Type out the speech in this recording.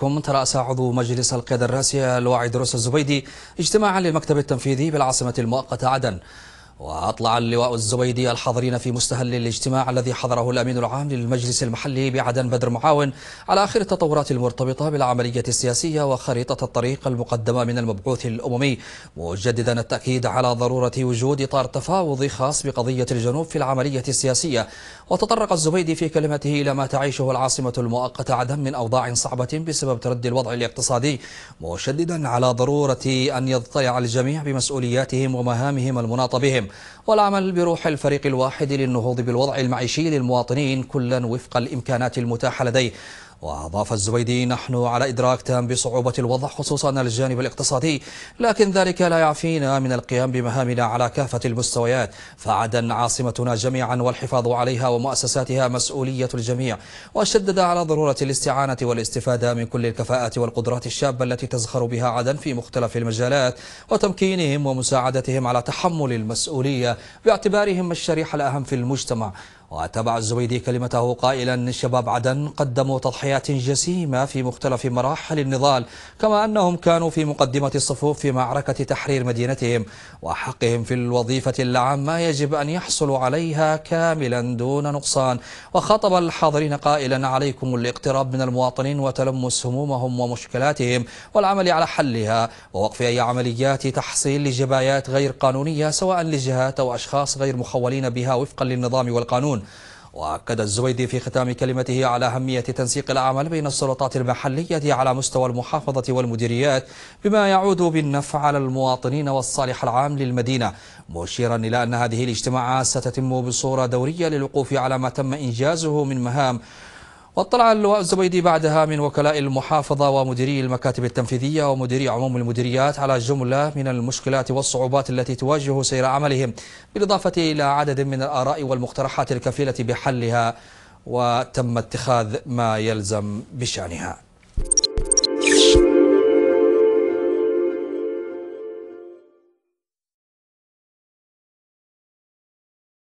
بكم ترأس عضو مجلس القيادة الرئاسية الواعي دروس الزبيدي اجتماعا للمكتب التنفيذي بالعاصمة المؤقتة عدن. وأطلع اللواء الزبيدي الحاضرين في مستهل الاجتماع الذي حضره الأمين العام للمجلس المحلي بعدن بدر معاون على آخر التطورات المرتبطة بالعملية السياسية وخريطة الطريق المقدمة من المبعوث الأممي مجددا التأكيد على ضرورة وجود إطار تفاوضي خاص بقضية الجنوب في العملية السياسية. وتطرق الزبيدي في كلمته إلى ما تعيشه العاصمة المؤقتة عدن من أوضاع صعبة بسبب تردي الوضع الاقتصادي مشددا على ضرورة أن يضطلع الجميع بمسؤولياتهم ومهامهم المناطة بهم. والعمل بروح الفريق الواحد للنهوض بالوضع المعيشي للمواطنين كلا وفق الإمكانات المتاحة لديه. وأضاف الزبيدي نحن على إدراك تام بصعوبة الوضع خصوصا الجانب الاقتصادي. لكن ذلك لا يعفينا من القيام بمهامنا على كافة المستويات. فعدن عاصمتنا جميعا والحفاظ عليها ومؤسساتها مسؤولية الجميع. وشدد على ضرورة الاستعانة والاستفادة من كل الكفاءات والقدرات الشابة التي تزخر بها عدن في مختلف المجالات وتمكينهم ومساعدتهم على تحمل المسؤولية باعتبارهم الشريحة الأهم في المجتمع. وتبع الزبيدي كلمته قائلا شباب عدن قدموا تضحيات جسيمة في مختلف مراحل النضال كما أنهم كانوا في مقدمة الصفوف في معركة تحرير مدينتهم وحقهم في الوظيفة العامة يجب أن يحصلوا عليها كاملا دون نقصان. وخاطب الحاضرين قائلا عليكم الاقتراب من المواطنين وتلمس همومهم ومشكلاتهم والعمل على حلها ووقف أي عمليات تحصيل لجبايات غير قانونية سواء لجهات أو أشخاص غير مخولين بها وفقا للنظام والقانون. وأكد الزويدي في ختام كلمته على أهمية تنسيق العمل بين السلطات المحلية على مستوى المحافظة والمديريات بما يعود بالنفع على المواطنين والصالح العام للمدينة مشيرا إلى أن هذه الاجتماعات ستتم بصورة دورية للوقوف على ما تم إنجازه من مهام واطلع اللواء الزبيدي بعدها من وكلاء المحافظة ومديري المكاتب التنفيذية ومديري عموم المديريات على جملة من المشكلات والصعوبات التي تواجه سير عملهم بالإضافة إلى عدد من الآراء والمقترحات الكفيلة بحلها وتم اتخاذ ما يلزم بشأنها.